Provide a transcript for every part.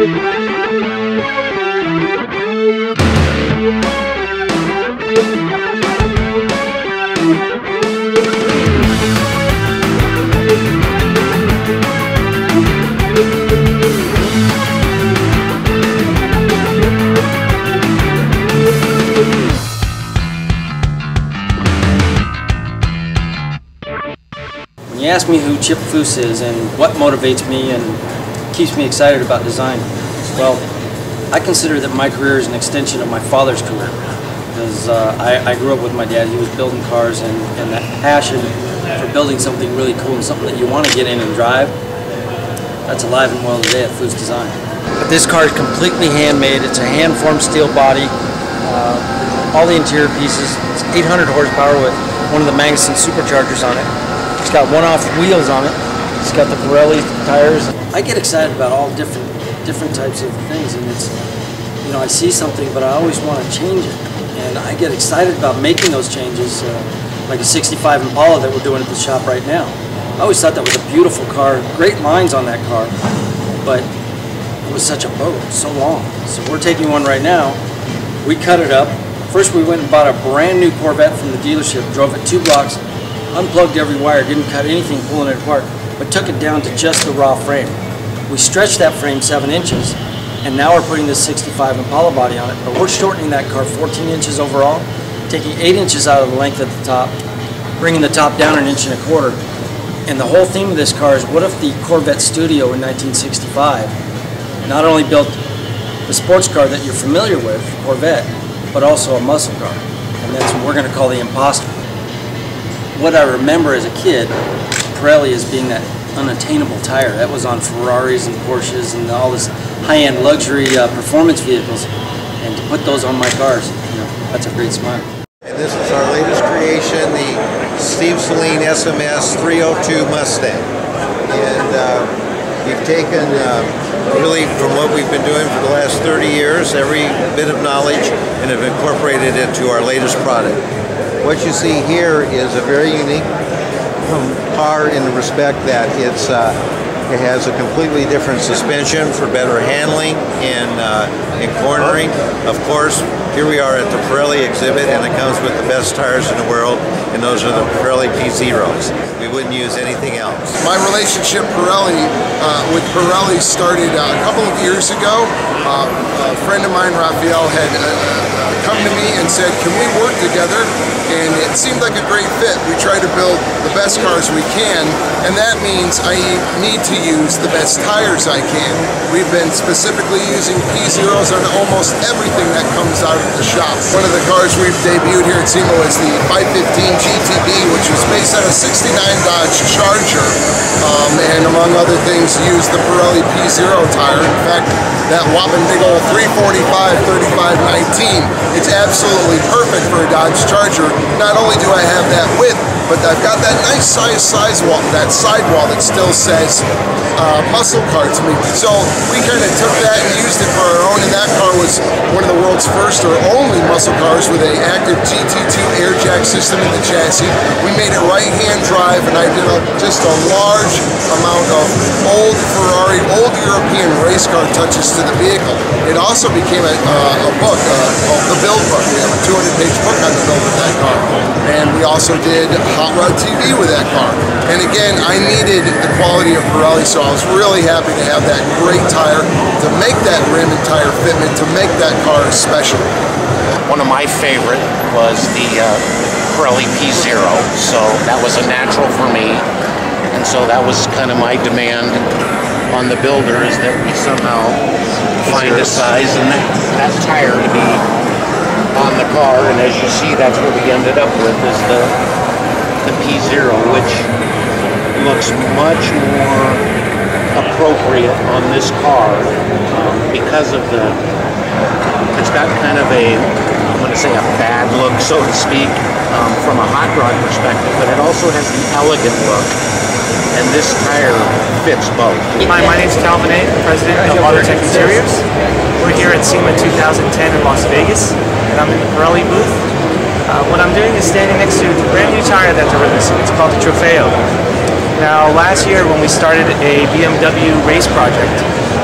When you ask me who Chip Foose is and what motivates me and keeps me excited about design, well, I consider that my career is an extension of my father's career. Because uh, I, I, grew up with my dad, he was building cars, and, and that passion for building something really cool and something that you want to get in and drive, that's alive and well today at Foose Design. This car is completely handmade. It's a hand-formed steel body. Uh, all the interior pieces. It's 800 horsepower with one of the Magnuson superchargers on it. It's got one-off wheels on it. It's got the Pirelli tires. I get excited about all different different types of things, and it's you know I see something, but I always want to change it, and I get excited about making those changes. Uh, like a 65 Impala that we're doing at the shop right now. I always thought that was a beautiful car, great lines on that car, but it was such a boat, so long. So we're taking one right now. We cut it up. First we went and bought a brand new Corvette from the dealership, drove it two blocks, unplugged every wire, didn't cut anything pulling it apart, but took it down to just the raw frame. We stretched that frame seven inches, and now we're putting this 65 Impala body on it, but we're shortening that car 14 inches overall, taking eight inches out of the length at the top, bringing the top down an inch and a quarter. And the whole theme of this car is what if the Corvette Studio in 1965 not only built the sports car that you're familiar with, Corvette, but also a muscle car. And that's what we're going to call the Impostor. What I remember as a kid, Pirelli as being that unattainable tire. That was on Ferraris and Porsches and all this high-end luxury uh, performance vehicles. And to put those on my cars, you know, that's a great smile. And this is our latest creation, the Steve Saleen SMS 302 Mustang. And uh, we've taken uh, really from what we've been doing for the last 30 years, every bit of knowledge, and have incorporated it to our latest product. What you see here is a very unique car in the respect that it's uh, it has a completely different suspension for better handling and, uh, cornering. Of course, here we are at the Pirelli exhibit and it comes with the best tires in the world and those are the Pirelli P Zeros. Wouldn't use anything else. My relationship Pirelli uh, with Pirelli started uh, a couple of years ago. Uh, a friend of mine, Raphael, had uh, come to me and said, can we work together? And it seemed like a great fit. We try to build the best cars we can, and that means I need to use the best tires I can. We've been specifically using P-Zeros on almost everything that comes out of the shop. One of the cars we've debuted here at SEMA is the 515 GTB, which was based on a 69 Dodge Charger, um, and among other things, used the Pirelli P-Zero tire. In fact, that whopping big old 345 3519 it's absolutely perfect for a Dodge Charger. Not only do I have that width, but I've got that nice size size wall, that sidewall that still says uh, muscle car to me. So we kind of took that and used it for our own, was one of the world's first or only muscle cars with a active GT2 air jack system in the chassis. We made it right-hand drive, and I did a, just a large amount of European race car touches to the vehicle. It also became a, uh, a book, uh, the build book. We have a 200-page book on the build of that car. And we also did Hot Rod TV with that car. And again, I needed the quality of Pirelli, so I was really happy to have that great tire to make that rim and tire fitment, to make that car special. One of my favorite was the uh, Pirelli P Zero, so that was a natural for me. And so that was kind of my demand on the builder is that we somehow find a size and that, that tire to be on the car. And as you see, that's what we ended up with is the the P Zero, which looks much more appropriate on this car um, because of the, it's got kind of a, I'm going to say a bad look, so to speak, um, from a hot rod perspective, but it also has the elegant look, and this tire fits both. Hi, my name is Calvin A, president of Autotech Interiors. We're here at SEMA 2010 in Las Vegas, and I'm in the Pirelli booth uh, what I'm doing is standing next to the brand new tire that they're releasing. It's called the Trofeo. Now, last year when we started a BMW race project,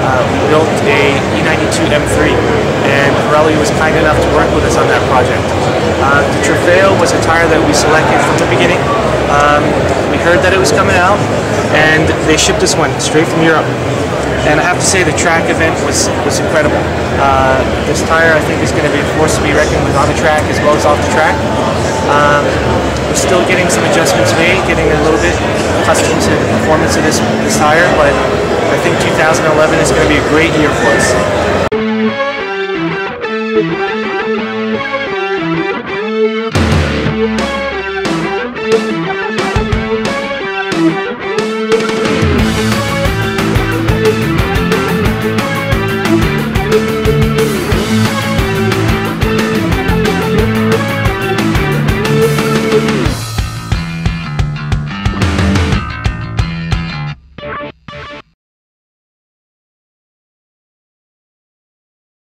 uh, we built a E92 M3, and Pirelli was kind enough to work with us on that project. Uh, the Trofeo was a tire that we selected from the beginning. Um, we heard that it was coming out, and they shipped us one straight from Europe. And I have to say the track event was, was incredible. Uh, this tire I think is going to be a force to be reckoned with on the track as well as off the track. Um, we're still getting some adjustments made, getting a little bit accustomed to the performance of this, this tire, but I think 2011 is going to be a great year for us.